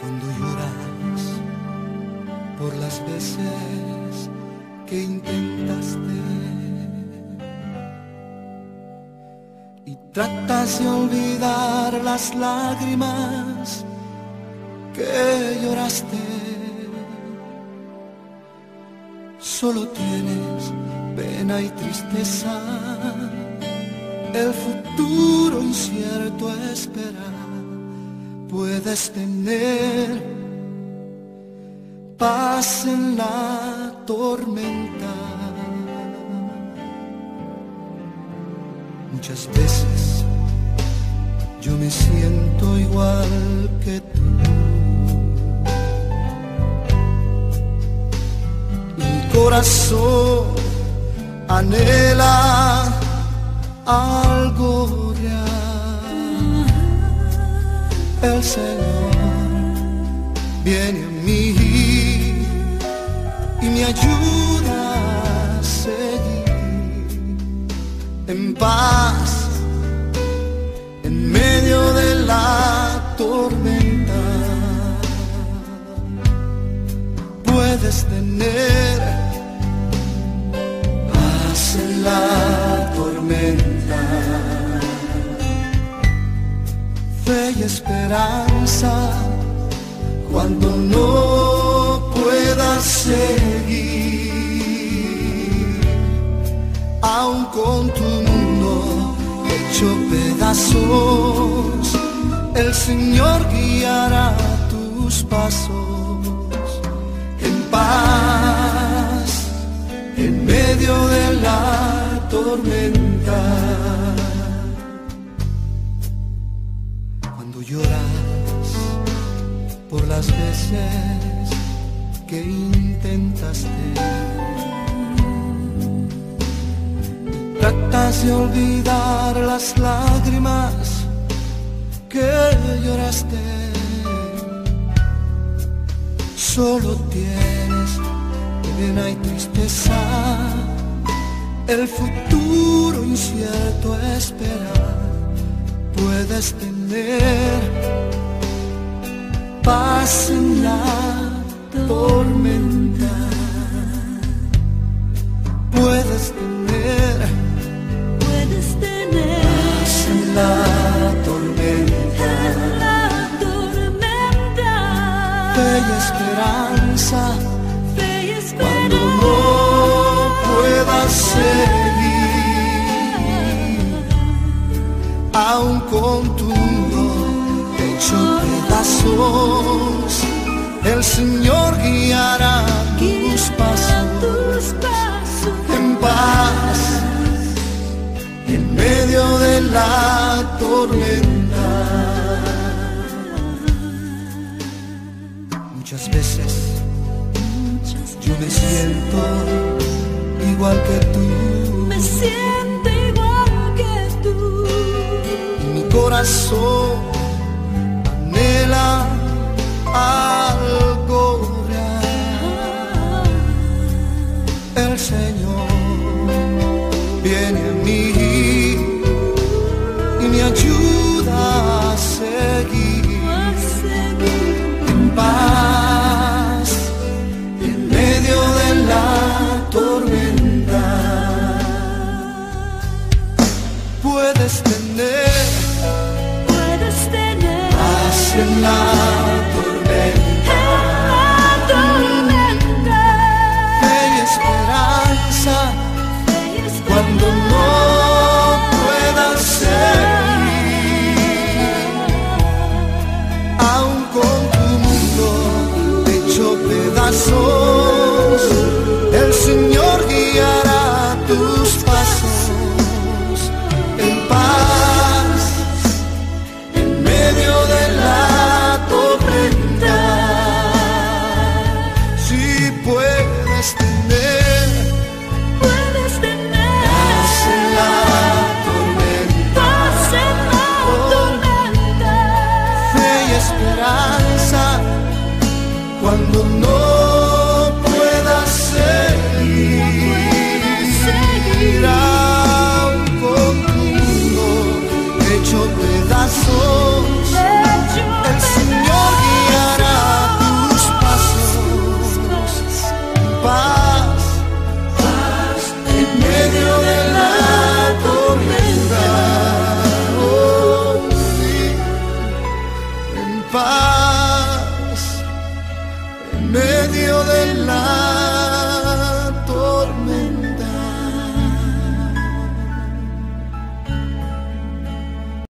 cuando lloras por las veces que intentaste. Y tratas de olvidar las lágrimas que lloraste. Solo tienes pena y tristeza, el futuro incierto esperar. Puedes tener paz en la tormenta. Muchas veces yo me siento igual que tú. Mi corazón anhela algo El Señor viene a mí y me ayuda a seguir en paz en medio de la tormenta. Puedes tener paz en la tormenta, esperanza cuando no puedas seguir. Aún con tu mundo hecho pedazos, el Señor guiará tus pasos lloras por las veces que intentaste Tratas de olvidar las lágrimas que lloraste. Solo tienes pena y tristeza. El futuro incierto espera. Puedes tener paz en la tormenta. Puedes tener Puedes tener paz en la tormenta. en la tormenta y esperanza Aún con tu hecho pedazos, el Señor guiará tus pasos tus pasos. en paz. En medio de la tormenta. Muchas veces yo me siento igual que tú. Me siento corazón anhela algo real. El Señor viene a mí y me ayuda a seguir a seguir en paz en medio de la tormenta. Puedes tener paz puedes tener puedes tener paz en la tormenta. la tormenta fe y esperanza cuando no puedas seguir. Hecho medio de la